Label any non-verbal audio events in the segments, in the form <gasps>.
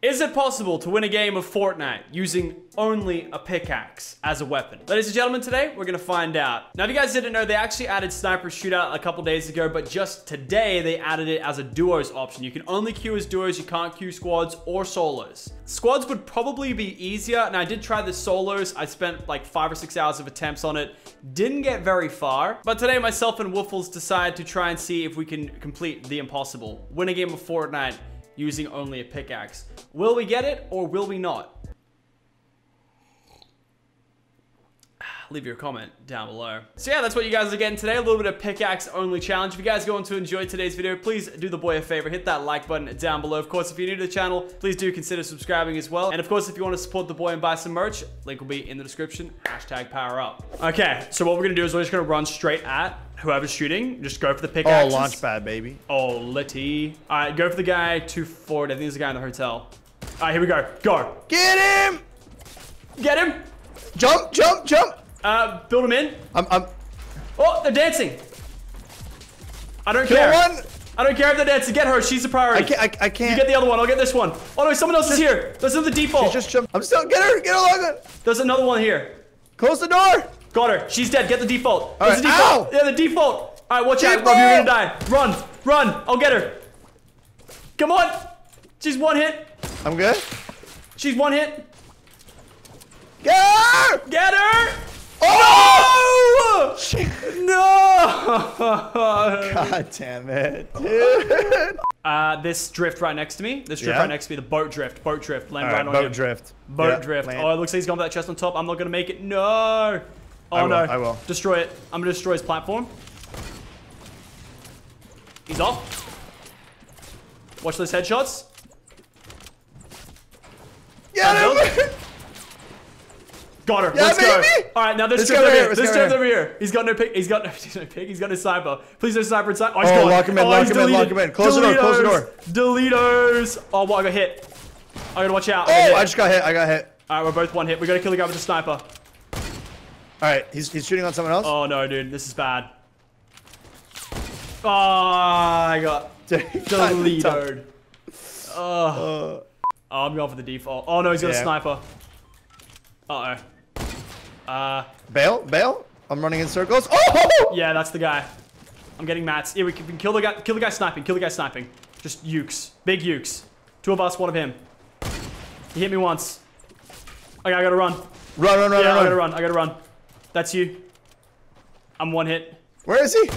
Is it possible to win a game of Fortnite using only a pickaxe as a weapon? Ladies and gentlemen, today we're gonna find out. Now, if you guys didn't know, they actually added Sniper Shootout a couple days ago, but just today they added it as a duos option. You can only queue as duos, you can't queue squads or solos. Squads would probably be easier, and I did try the solos. I spent like five or six hours of attempts on it. Didn't get very far, but today myself and Woofless decided to try and see if we can complete the impossible. Win a game of Fortnite using only a pickaxe. Will we get it or will we not? Leave your comment down below. So yeah, that's what you guys are getting today. A little bit of pickaxe only challenge. If you guys go on to enjoy today's video, please do the boy a favor. Hit that like button down below. Of course, if you're new to the channel, please do consider subscribing as well. And of course, if you want to support the boy and buy some merch, link will be in the description. Hashtag power up. Okay, so what we're going to do is we're just going to run straight at whoever's shooting. Just go for the Oh, pickaxe. launch pad, baby. Oh, Litty. All right, go for the guy to forward. I think there's a guy in the hotel. All right, here we go. Go. Get him! Get him. Jump, jump, jump! Uh, build him in. I'm, I'm. Oh, they're dancing. I don't Kill care. one! I don't care if they're dancing. Get her. She's the priority. I can't, I, I You can't. You get the other one. I'll get this one. Oh no, someone else is here. There's another default. She's just jump. I'm still, get her, get her logged. There's another one here. Close the door! Got her. She's dead. Get the default. All right. the default. Ow! Yeah, the default. All right, watch out, Rob. You're gonna die. Run, run. I'll get her. Come on. She's one hit. I'm good. She's one hit. Get her! Get her. Oh! No! <laughs> God damn it, dude. <laughs> Uh, this drift right next to me. This drift Yeah? right next to me. The boat drift. Boat drift. Land right right, on boat you. drift. Boat Yeah, drift. land. Oh, it looks like he's gone for that chest on top. I'm not gonna make it. No. Oh I will, no. I will. Destroy it. I'm gonna destroy his platform. He's off. Watch those headshots. Get him! Got her. Yeah, Let's go. All right, now this go over here. This go over here. He's got no pick. He's got no, he's <laughs> no pick. He's got no sniper. Please no sniper inside. Oh, he's Oh, gone. lock him in, oh, lock him in, lock him in. Close the door, close the door. Deletos. Oh, what? I got hit. I gotta watch out. I Oh, hit. I just got hit. I got hit. All right, we're both one hit. We gotta kill the guy with the sniper. All right, he's, he's shooting on someone else. Oh no, dude, this is bad. Oh, I got <laughs> deleted. <laughs> Oh. Uh, oh, I'm going for the default. Oh no, he's got a sniper. Uh oh. Uh, bail, bail. I'm running in circles. Oh! yeah, that's the guy. I'm getting mats. Yeah, we can kill the guy. Kill the guy sniping. Kill the guy sniping. Just ukes. Big ukes. Two of us, one of him. He hit me once. Okay, I gotta run. Run, run, run, Yeah, I gotta run. run. I gotta run. That's you. I'm one hit. Where is he?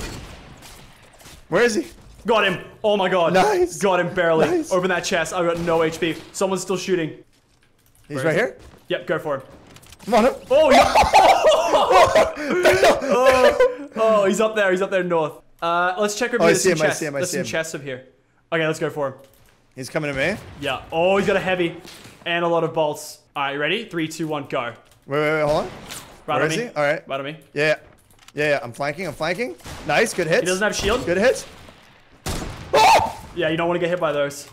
Where is he? Got him. Oh my god. Nice. Got him barely. Nice. Open that chest. I got no HP. Someone's still shooting. He's Where right here. Yep, go for him. Come on. Him. Oh, <laughs> <laughs> oh, oh, he's up there. He's up there north. Uh, let's check over Oh, I here. see There's some him, I see him, I There's see some him. chests up here. Okay, let's go for him. He's coming to me. Yeah. Oh, he's got a heavy and a lot of bolts. All right, you ready? Three, two, one, go. Wait, wait, wait, hold on. Right Where on is me. he? All right. Right on me. Yeah, yeah, yeah. I'm flanking. I'm flanking. Nice, good hits. He doesn't have shield. Good hits. Oh! <gasps> Yeah, you don't want to get hit by those.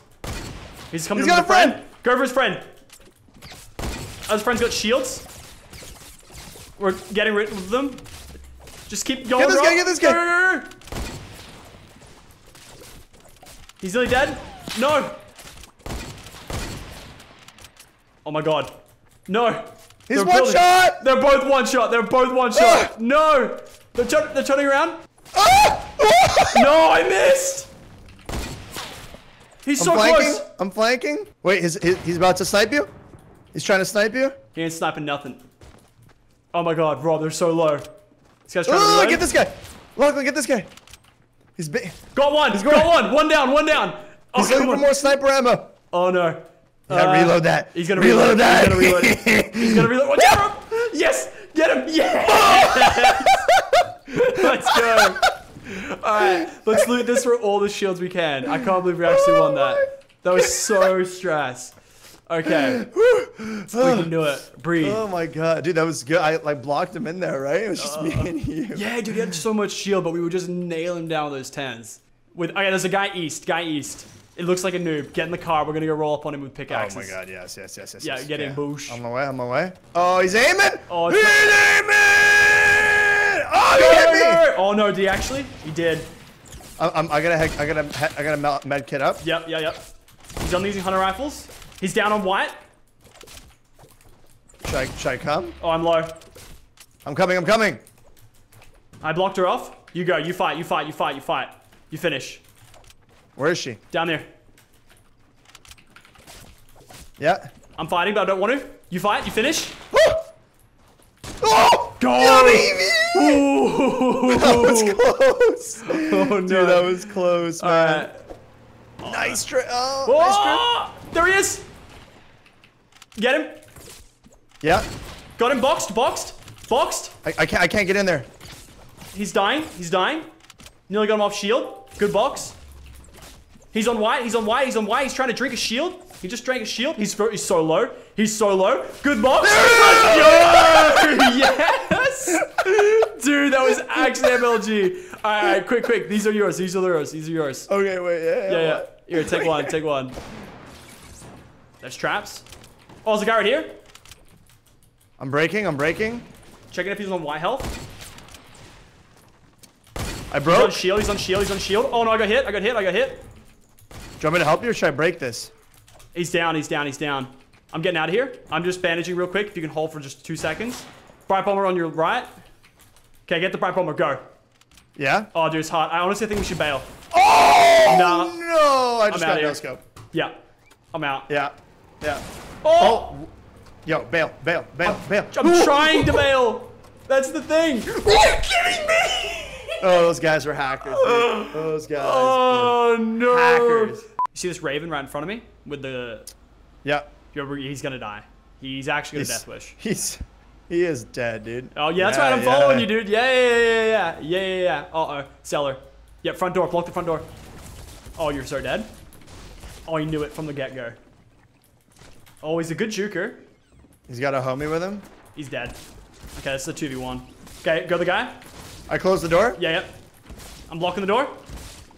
He's coming He's got a a friend. friend. Go for his friend. Oh, his friend's got shields. We're getting rid of them. Just keep going. Get this bro. guy, get this guy. He's nearly dead. No. Oh my god. No. He's They're one building- shot. They're both one shot. They're both one shot. Ah. No. They're, turn- they're turning around. Ah! <laughs> No, I missed. He's I'm so flanking. close. I'm flanking. Wait, his, he's about to snipe you. He's trying to snipe you. He ain't sniping nothing. Oh my god, Rob, they're so low. This guy's trying to Oh, reload. get this guy. Look, get this guy. He's big. Got one. going- Got one. One down. One down. Oh, He's looking come for more sniper ammo. Oh no. Yeah, Uh, reload that. He's gonna reload reload. that. He's gonna reload. He's gonna reload. Watch out, <laughs> Yes. Get him. Yes. <laughs> let's go. All right. Let's loot this for all the shields we can. I can't believe we actually won that. That was so stress. Okay. <gasps> We can do it. <sighs> Breathe. Oh my god, dude, that was good. I like blocked him in there, right? It was just me and you. Uh, Yeah, dude, he had so much shield, but we would just nail him down with those tens. With okay, there's a guy east, guy east. It looks like a noob. Get in the car. We're gonna go roll up on him with pickaxes. Oh my god, yes, yes, yes, yes. Yeah, yes, get in, boosh. On my way, on my way. Oh, he's aiming! Oh, he's aiming! Oh, he Go, hit me! go! Oh no, did he actually? He did. I, I'm, I gotta, I gotta, I gotta med kit up. Yep, yep, yep. He's done using hunter rifles. He's down on white. Should I, should I come? Oh, I'm low. I'm coming, I'm coming. I blocked her off. You go. You fight. You fight. You fight. You fight. You finish. Where is she? Down there. Yeah. I'm fighting, but I don't want to. You fight. You finish. Oh! Go! Yeah, baby! Ooh. <laughs> That was close. <laughs> Oh, no. Dude, that was close, man. Alright. nice trip. Oh, nice. Oh, there he is. Get him. Yeah. Got him. Boxed. Boxed. Boxed. I, I can't I can't get in there. He's dying. He's dying. Nearly got him off shield. Good box. He's on white. He's on white. He's on white. He's trying to drink a shield. He just drank a shield. He's, he's so low. He's so low. Good box. <laughs> Yes! Dude, that was actually MLG. All right, all right, quick, quick. These are yours. These are yours. These are yours. Okay, wait, yeah, Yeah, yeah. Here, take <laughs> one. Take one. There's traps. Oh, there's a guy right here. I'm breaking, I'm breaking. Checking if he's on white health. I He's on broke. Shield. He's on shield. He's on shield. Oh no, I got hit. I got hit. I got hit. Do you want me to help you or should I break this? He's down, he's down, he's down. I'm getting out of here. I'm just bandaging real quick. If you can hold for just two seconds. Brite Bomber on your right. Okay, get the Brite Bomber. Go. Yeah? Oh, dude, it's hot. I honestly think we should bail. Oh! Nah. No! I just I'm got no scope. Yeah. I'm out. Yeah. Yeah. Oh! Oh! Yo, bail, bail, bail, bail. I'm trying to bail. That's the thing. <laughs> Are you kidding me? Oh, those guys are hackers. Dude. Those guys. Oh, no. Hackers. You see this raven right in front of me? With the... Yeah. He's gonna die. He's actually gonna He's, death wish. he's he is dead, dude. Oh, yeah, that's Yeah, right. I'm yeah. following you, dude. Yeah, yeah, yeah, yeah, yeah. Yeah, yeah, yeah. Uh-oh. Cellar. Yep, front door. Block the front door. Oh, you're so dead. Oh, you knew it from the get-go. Oh, he's a good juker. He's got a homie with him. He's dead. Okay, that's the 2v1. Okay, go the guy. I close the door. Yeah, yep. I'm blocking the door.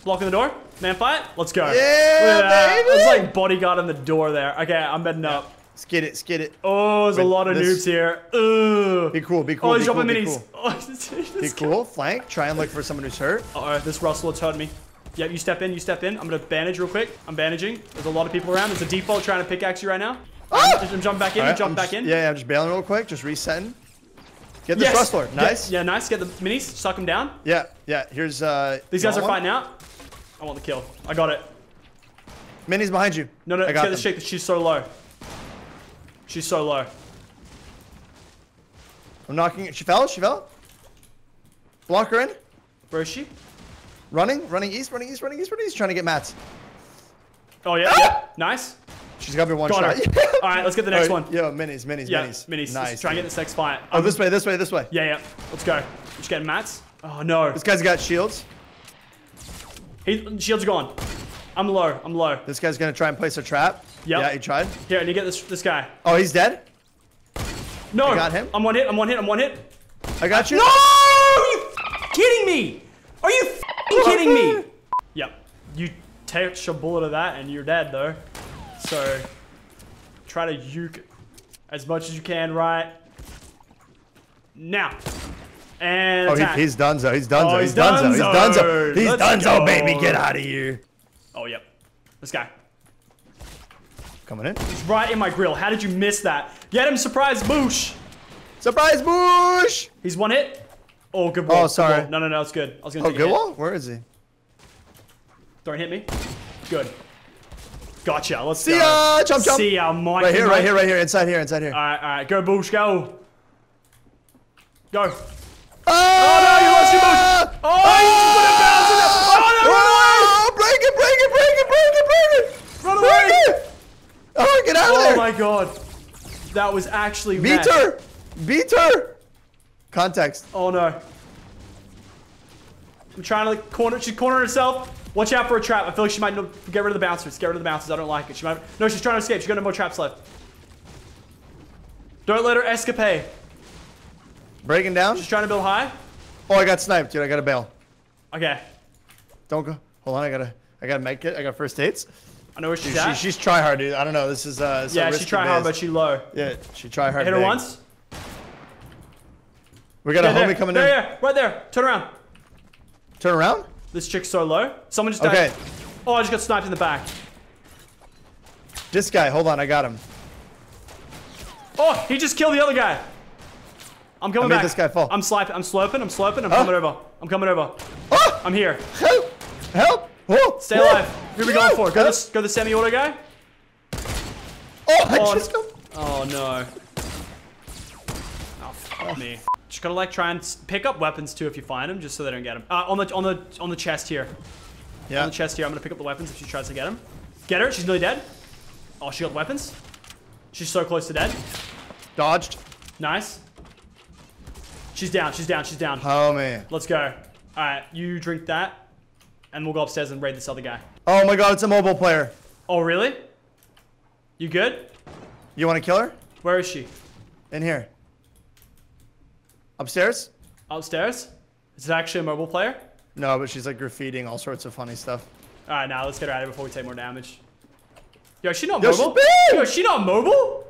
Blocking the door. Man fight. Let's go. Yeah, Look at that. baby. It's like bodyguard in the door there. Okay, I'm bedding up. Skid it, skid it. Oh, there's a lot of this- noobs here. Ugh. Be cool, be cool. Oh, be he's cool, dropping be minis. cool. <laughs> Oh, this Be cool. Flank. Try and look for someone who's hurt. Uh-oh, this Russell has hurt me. Yep, you step in, you step in. I'm gonna bandage real quick. I'm bandaging. There's a lot of people around. There's a default trying to pickaxe you right now. I'm, I'm jumping back in, right, jump I'm back in. Yeah, yeah, I'm just bailing real quick. Just resetting. Get this Yes. rustler. Yeah, Nice. Yeah, nice. Get the minis, suck them down. Yeah, yeah. Here's uh. These guys are one? fighting out. I want the kill. I got it. Minis behind you. No, no, I get got this them. chick. She's so low. She's so low. I'm knocking. It. She fell. She fell. Block her in. Where is she? Running. Running east. Running east. Running east. Running east. Trying to get mats. Oh, yeah, yeah. Nice. She's got me one Got shot. <laughs> her. All right, let's get the next Alright, one. Yo, minis, minis, Yeah, minis. minis. Nice. Let's try and get this next fight. Oh, Um, this way, this way, this way. Yeah, yeah. Let's go. Just getting mats. Oh, no. This guy's got shields. He, shield's gone. I'm low. I'm low. This guy's gonna try and place a trap. Yep. Yeah, he tried. Here, I need to get this this guy. Oh, he's dead. No. I got him. I'm one hit. I'm one hit. I'm one hit. I got you. No! Are you kidding me? Are you f- kidding me? Yep. You take a bullet of that and you're dead though. So try to uke as much as you can right now. And Oh, he, attack. he's donezo. He's donezo. Oh, he's he's donezo. He's donezoed. donezo. He's Let's donezo, go. baby. Get out of here. oh, yep. This guy. Coming in. He's right in my grill. How did you miss that? Get him, surprise boosh. Surprise boosh. He's one hit. Oh, good oh, wall. Oh, sorry. wall. No, no, no, it's good. I was gonna Oh, good wall. Where is he? Don't hit me. Good. Gotcha. Let's See go. ya. Jump, jump. See ya, Mike. Right here, right here, right here. Inside here, inside here. All right, all right. Go, Boosh. Go. Go. Ah! Oh, no, you lost your boost. Ah! Oh, you just put it bounce in there. Oh, no, Oh, break it, break it, break it, break it, break it. Run away. Break it. Oh, get out of Oh there. my god. That was actually Beat mad. her. Beat her. Context. Oh no. I'm trying to like corner. She's cornering herself. Watch out for a trap. I feel like she might get rid of the bouncers. Get rid of the bouncers. I don't like it. She might. No, she's trying to escape. She's got no more traps left. Don't let her escape. Breaking down. She's trying to build high. Oh, I got sniped, dude. I got to bail. Okay. Don't go. Hold on. I gotta. I gotta make it. I got first dates. I know where she's She, at. she's try hard, dude. I don't know. This is uh. yeah, she tried hard, but she low. yeah, she try hard. Hit her big. once. We got Yeah, a there, homie coming there, in. yeah, right there. Turn around. Turn around. This chick's so low. Someone just died. Okay. Oh, I just got sniped in the back. This guy, hold on, I got him. Oh, he just killed the other guy. I'm coming I made back. this guy fall. I'm sliping. I'm sloping. I'm sloping. I'm Oh. coming over. I'm coming over. Oh! I'm here. Help! Help! Oh, Stay oh, alive. Who are we going for? Go help. the, go the semi-auto guy? Oh, I Oh, just got... Oh, no. Oh, fuck me. Just gotta, like, try and pick up weapons, too, if you find them, just so they don't get them. Uh, on the, on the, on the chest here. Yeah. On the chest here, I'm gonna pick up the weapons if she tries to get them. Get her. She's nearly dead. Oh, she got weapons. She's so close to dead. Dodged. Nice. She's down. She's down. She's down. Oh, man. Let's go. All right, you drink that, and we'll go upstairs and raid this other guy. Oh, my God, it's a mobile player. Oh, really? You good? You want to kill her? Where is she? In here. Upstairs? Upstairs? Is it actually a mobile player? No, but she's like graffitiing all sorts of funny stuff. All right, now let's get her out of here before we take more damage. Yo, she not Yo, mobile? Yo, she not mobile?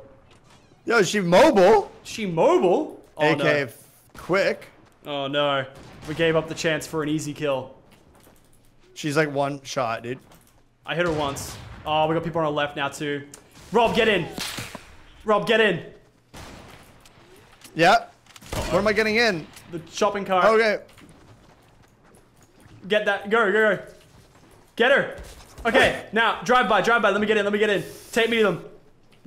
Yo, is she mobile? She mobile? Oh AK no. quick. Oh no. We gave up the chance for an easy kill. She's like one shot, dude. I hit her once. Oh, we got people on our left now too. Rob, get in. Rob, get in. Yeah. Where am I getting in? The shopping cart. Okay. Get that. Go, go, go. Get her. Okay, now drive by, drive by. Let me get in. Let me get in. Take me to them.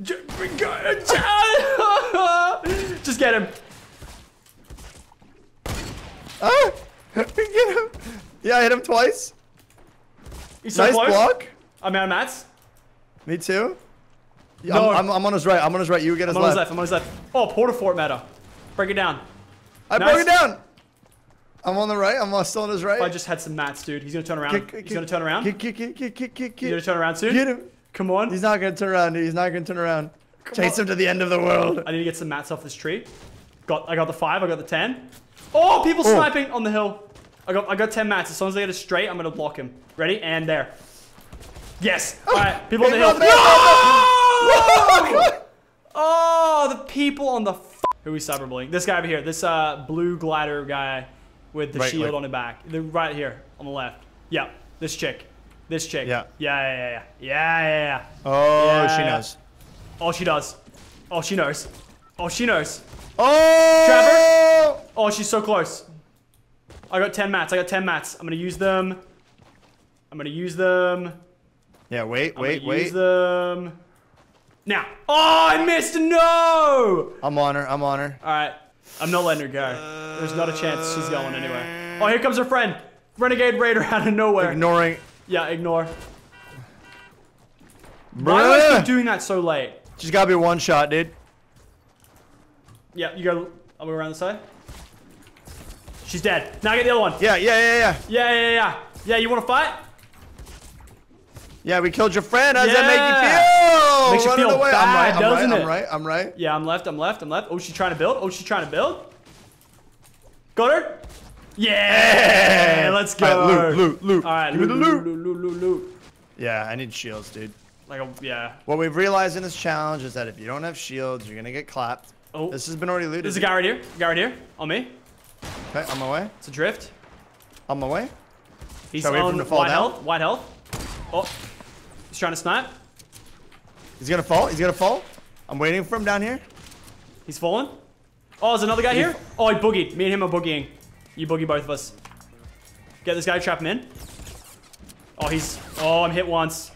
<laughs> Just get him. Ah! <laughs> Get him. Yeah, I hit him twice. He's so nice close. block. I'm out of mats. Me too. Yeah, No. I'm, I'm, I'm on his right. I'm on his right. You get his I'm on his left. left. I'm on his left. Oh, Port-a-Fort meta. Break it down. I Nice. broke it down. I'm on the right. I'm still on his right. I just had some mats, dude. He's gonna turn around. Kick, He's gonna turn around. Kick, kick, kick, kick, kick, kick, He's gonna turn around soon. Get him. Come on. He's not gonna turn around, dude. He's not gonna turn around. Chase on. him to the end of the world. I need to get some mats off this tree. Got. I got the five. I got the ten. Oh, people Oh. sniping on the hill. I got. I got ten mats. As soon as they get it straight, I'm gonna block him. Ready? And there. Yes. <laughs> All right. People on the hill. No! <laughs> <laughs> Oh, the people on the. Who we cyberbullying? This guy over here. This uh blue glider guy with the Right, shield like- on the back. The right here on the left. Yeah. This chick. This chick. Yeah. Yeah. Yeah. Yeah. Yeah. Yeah. Yeah. Oh, Yeah. she knows. Oh, she does. Oh, she knows. Oh, she knows. Oh! Trevor? Oh, she's so close. I got 10 mats. I got 10 mats. I'm gonna use them. I'm gonna use them. Yeah, wait, I'm wait, wait. Use them. Now. Oh, I missed. No. I'm on her. I'm on her. All right. I'm not letting her go. There's not a chance she's going anywhere. Oh, here comes her friend. Renegade Raider out of nowhere. Ignoring. yeah, ignore. Why do I doing that so late? She's gotta be one shot, dude. Yeah, you go. I'll go around the side. She's dead. Now get the other one. Yeah, yeah, yeah, yeah. Yeah, yeah, yeah. Yeah, you want to fight? Yeah, we killed your friend. How does that make you feel? Makes you feel away. bad, I'm right. I'm doesn't right. it? I'm right. I'm right. Yeah, I'm left. I'm left. I'm left. Oh, she's trying to build. Oh, she's trying to build. Got her. Yeah, let's go. All right, loot, loot, loot. All right, Give me loot, the loot, loot. loot, loot, loot. Yeah, I need shields, dude. Like, a, yeah. What we've realized in this challenge is that if you don't have shields, you're gonna get clapped. Oh, This has been already looted. there's a guy right here. A guy right here. On me. Okay, on my way. It's a drift. On my way. He's Shall we wait for on him to fall white down? health. White health. Oh, he's trying to snipe. He's gonna fall. He's gonna fall. I'm waiting for him down here. He's fallen. Oh, there's another guy He here. Oh, he boogied. Me and him are boogieing. You boogie both of us. Get this guy, trap him in. Oh, he's. Oh, I'm hit once.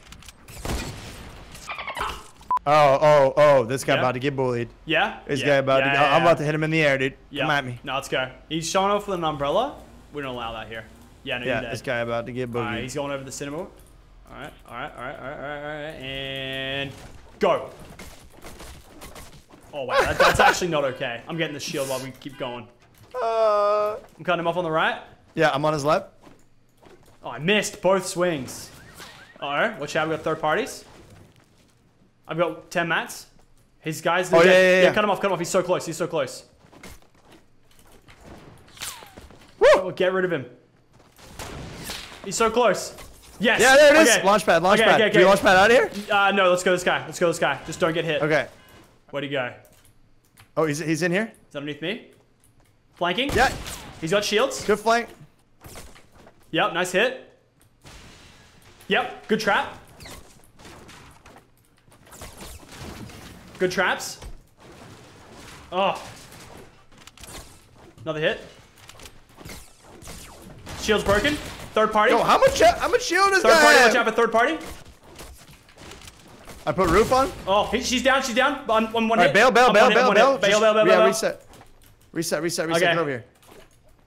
Oh, oh, oh! This guy Yeah. about to get bullied. Yeah? This yeah. guy about yeah, to. I'm about to hit him in the air, dude. Yeah. Come at me. No, let's go. He's showing off with an umbrella. We don't allow that here. Yeah, no, Yeah, this guy about to get Alright, boogied. he's going over the cinema. Alright, alright, alright, alright, alright, alright. And go. Oh, wow. That, that's actually not okay. I'm getting the shield while we keep going. Uh, I'm cutting him off on the right. yeah, I'm on his left. Oh, I missed both swings. Alright, watch out. We got third parties. I've got 10 mats. His guys. Oh, yeah, yeah, yeah. cut him off, cut him off. He's so close. He's so close. Woo! Oh, get rid of him. He's so close. Yes. Yeah, there it is. Okay. Launchpad, launchpad. Okay, okay, Do you okay. launchpad out of here? Uh, no, let's go this guy. Let's go this guy. Just don't get hit. Okay. Where'd he go? Oh, he's, he's in here? Is that underneath me? Flanking? Yeah. He's got shields. Good flank. Yep, nice hit. Yep, good trap. Good traps. Oh. Another hit. Shield's broken. Third party. Yo, how much how much shield is that? third party. that? Watch out for third party. I put roof on. Oh, he- she's down. She's down. On, on one All right, hit. bail, bail, On bail, bail, bail. Bail, bail, bail, yeah, bail. reset. Reset, reset, reset. Okay. Get over here.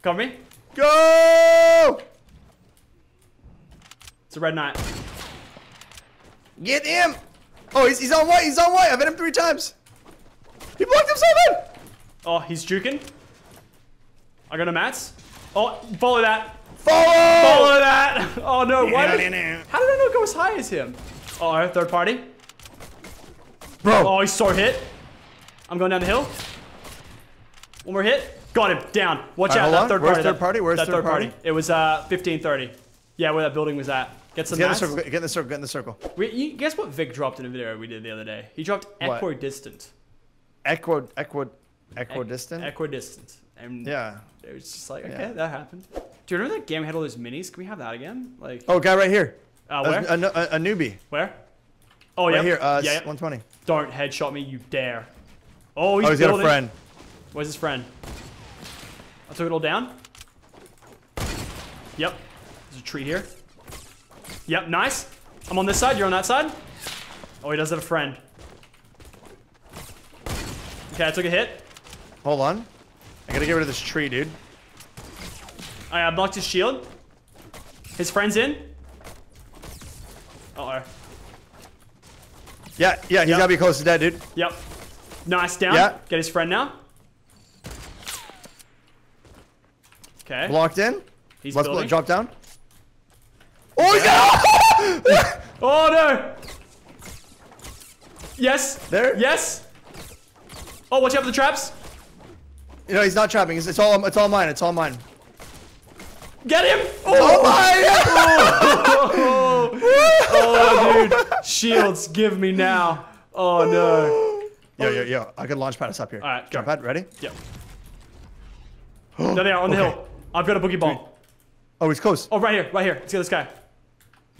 Cover me. Go! It's a red knight. Get him! Oh, he's, he's on white. He's on white. I've hit him three times. He blocked himself in. Oh, he's juking. I got a mats. Oh, follow that. Follow! Follow that. <laughs> Oh no. Why did, how did I not go as high as him? Oh, third party. Bro. Oh, he's so hit. I'm going down the hill. One more hit. Got him. Down. Watch Alright, out. That on. third Where's party. third that- party? Where's that third party? It was uh 1530. Yeah, where that building was at. Get some Get in the circle. Get in the circle. Get in the circle. We, you, guess what Vic dropped in a video we did the other day? He dropped What? equidistant. Equi, equi, equidistant. Equidistant. And yeah. it was just like, okay, Yeah. that happened. Do you remember that game had all those minis? Can we have that again? Like, Oh, guy right here. uh, A, where? a, a, a newbie. where? Oh, Right yeah. here. Uh, yeah, yeah. 120. Don't headshot me, you dare. Oh, he's, Oh, he's got a friend. Where's his friend? I took it all down. Yep. There's a tree here. Yep, nice. I'm on this side, you're on that side. Oh, he does have a friend. Okay, I took a hit. Hold on. I gotta get rid of this tree, dude. I uh, blocked his shield. His friend's in. Uh oh. Yeah, yeah, he's Yep. gotta be close to dead, dude. Yep. Nice down. Yeah. Get his friend now. Okay. Blocked in. He's Let's building. drop down. Oh, he's got <laughs> Oh no! Yes. There? Yes. Oh, watch out for the traps. You know, he's not trapping. It's, it's all it's all mine. It's all mine. Get him! Oh Oh, my! <laughs> oh, dude. Shields, give me now. Oh no. yo, yo, yo. I can launch pad us up here. All right. Jump pad, ready? Yep. <gasps> No, they are on the Okay. hill. I've got a boogie ball. Oh, he's close. Oh, right here, right here. Let's get this guy.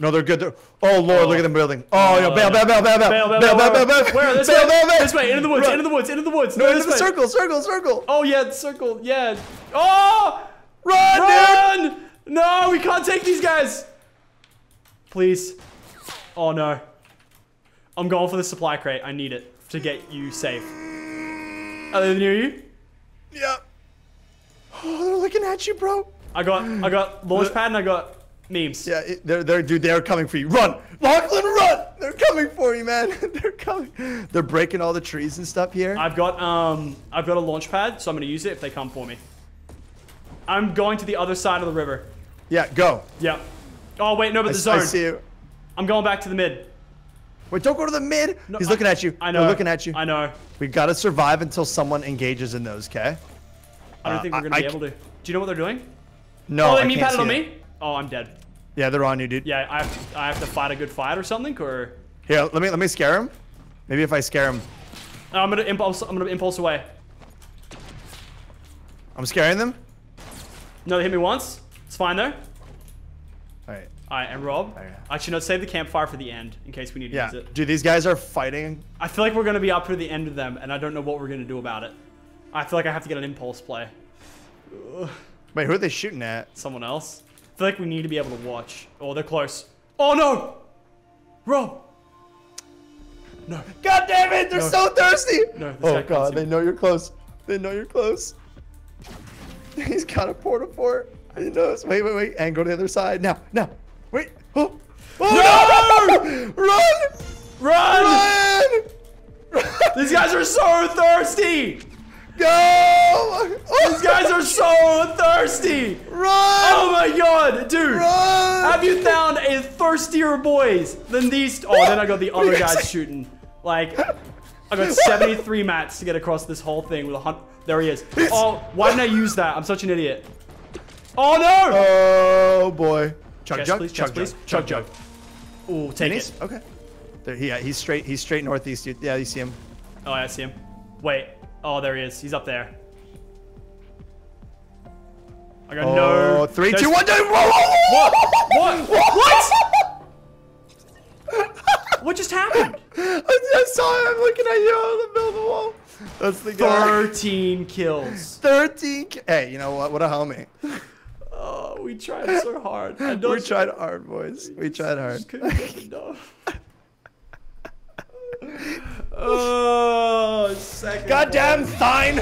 No, they're good. They're... Oh lord, look at them building. Oh, yo, bail, bail, bail, bail, bail, Bail, bail, bail, bail, bail, bail. bail, Where? This bail, way. bail, bail. This way. Into the woods. Run. Into the woods. Into the woods. No, this into the way. circle, circle, circle. Oh yeah, the circle. Yeah. Oh! Run, dude. Run! No, we can't take these guys. Please. Oh no. I'm going for the supply crate. I need it to get you safe. Are they near you? Yeah. <gasps> Oh, they're looking at you, bro. I got I got <sighs> launch pad and I got memes. Yeah, it, they're, they're, dude, they're coming for you. Run, Lachlan, run! They're coming for you, man. <laughs> they're coming. They're breaking all the trees and stuff here. I've got um I've got a launch pad, so I'm gonna use it if they come for me. I'm going to the other side of the river. yeah, go. Yep. Oh wait, no, but I, the s- I zone. see you. I'm going back to the mid. Wait, don't go to the mid. No, He's I- looking at you. I know. They're looking at you. I know. We gotta survive until someone engages in those, okay? I don't Uh, think we're gonna I- be able to. Do you know what they're doing? No, oh, they I mean padded on me? Oh, I'm dead. Yeah, they're on you, dude. Yeah, I have, I have to fight a good fight or something, or Here, let me let me scare him. Maybe if I scare him, I'm gonna impulse. I'm gonna impulse away. I'm scaring them. No, they hit me once. It's fine though. All right. All right, and Rob. Okay. Actually, no, save the campfire for the end in case we need to Yeah, use it. dude, these guys are fighting. I feel like we're gonna be up to the end of them, and I don't know what we're gonna do about it. I feel like I have to get an impulse play. Wait, who are they shooting at? Someone else. I feel like we need to be able to watch. Oh, they're close. Oh no! Rob. No. God damn it, they're No. so thirsty. No, oh god, they know you're close. They know you're close. <laughs> He's got a Port-a-Fort. He knows. Wait, wait, wait, and go to the other side. Now, now. Wait. <gasps> Oh. Oh no! Run! <laughs> Run! Run! <laughs> These guys are so thirsty! Go! Oh, These guys are so thirsty! Run! Oh my god, dude! Run! Have you found a thirstier boys than these? Oh, then I got the other guys shooting. Like, I got 73 mats to get across this whole thing with a hundred. There he is. Oh, why didn't I use that? I'm such an idiot. Oh no! Oh boy. Chug chest, jug, please, chug chest, please. Chug jug. Ooh, take it. Okay. There, he, he's straight. He's straight northeast. Yeah, you see him. Oh, I see him. Wait. Oh, there he is. He's up there. I got Oh, no. three, There's- two, one, two. What? What? What? what just happened? I saw him looking at you on the middle of the wall. That's the guy. 13 kills. 13. ki- Hey, you know what? What a homie. Oh, we tried so hard. I know We tried hard, boys. We tried hard. <laughs> oh, second. Goddamn sign!